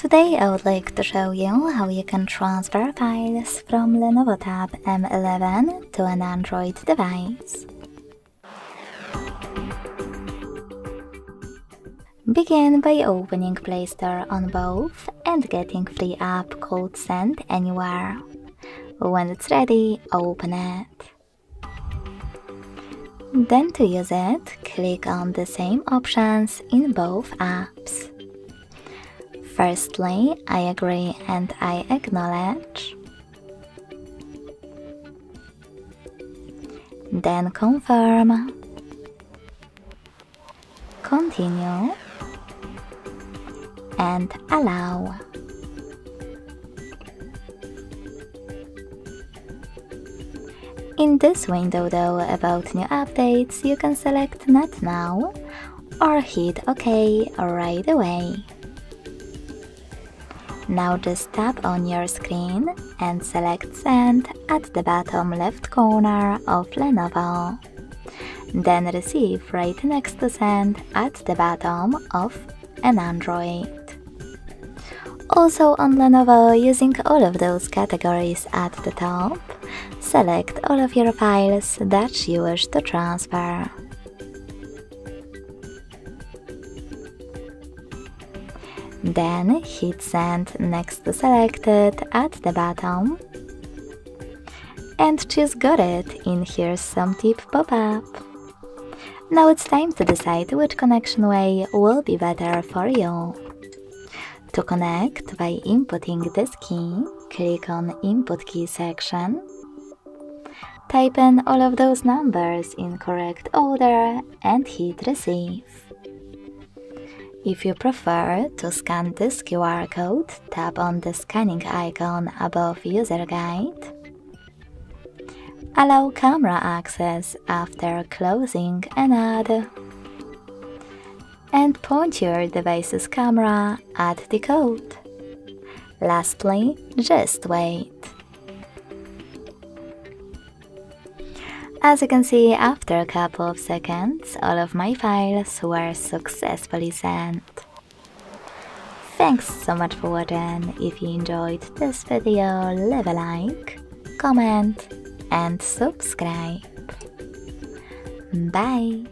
Today I would like to show you how you can transfer files from Lenovo Tab M11 to an Android device. Begin by opening Play Store on both and getting free app called Send Anywhere. When it's ready, open it. Then to use it, click on the same options in both apps. Firstly, I agree and I acknowledge. Then confirm. Continue and allow. In this window though about new updates you can select not now or hit OK right away. Now just tap on your screen and select send at the bottom left corner of Lenovo. Then receive right next to send at the bottom of an Android. Also on Lenovo, using all of those categories at the top, select all of your files that you wish to transfer. Then hit send next to selected at the bottom and choose got it in here's some tip pop-up. Now it's time to decide which connection way will be better for you. To connect by inputting this key, click on Input Key section. Type in all of those numbers in correct order and hit Receive. If you prefer to scan this QR code, tap on the scanning icon above User Guide. Allow camera access after closing an ad and point your device's camera at the code. Lastly, just wait. As you can see, after a couple of seconds, all of my files were successfully sent. Thanks so much for watching. If you enjoyed this video, leave a like, comment and subscribe. Bye!